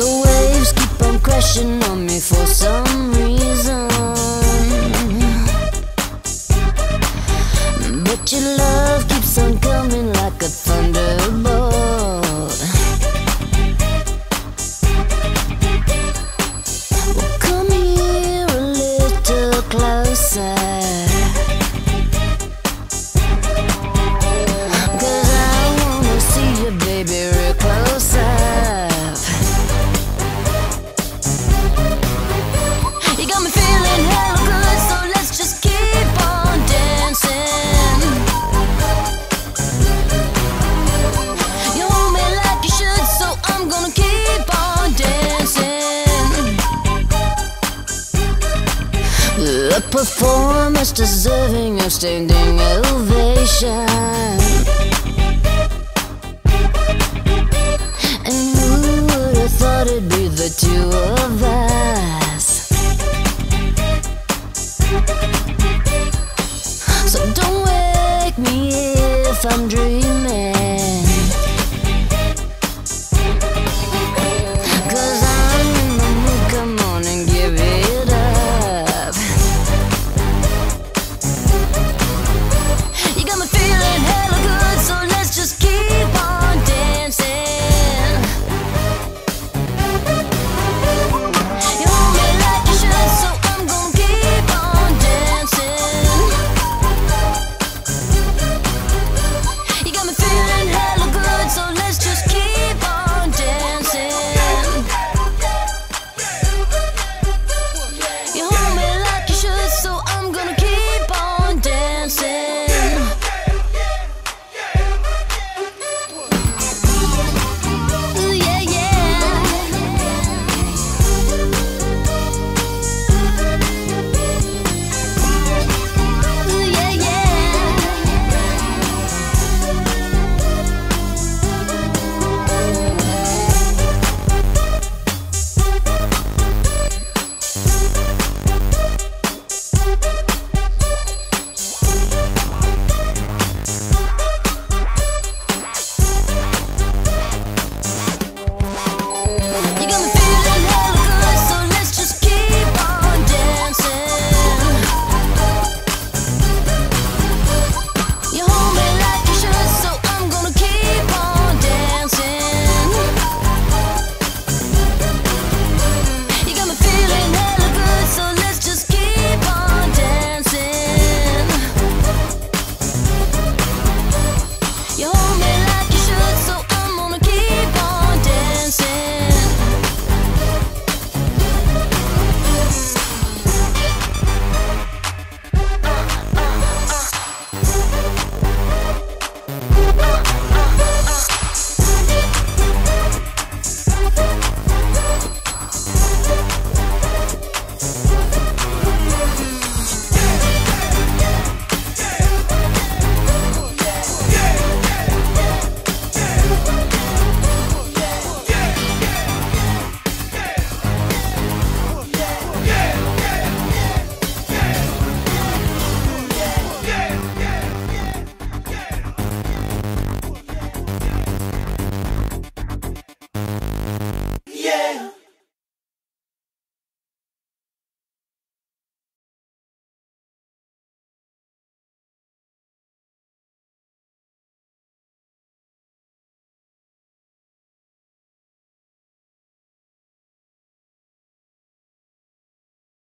the waves keep on crashing on me for some reason. But your love A performance deserving of standing ovation. And who would have thought it'd be the two of us? So don't wake me if I'm dreaming.